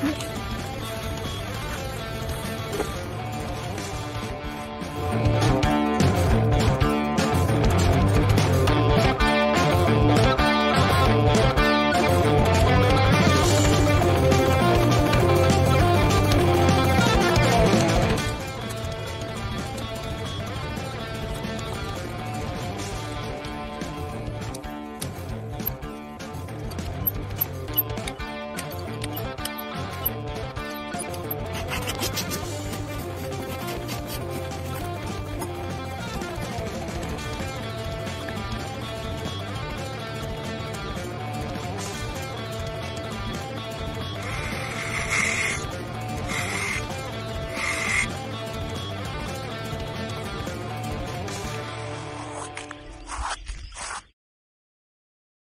你。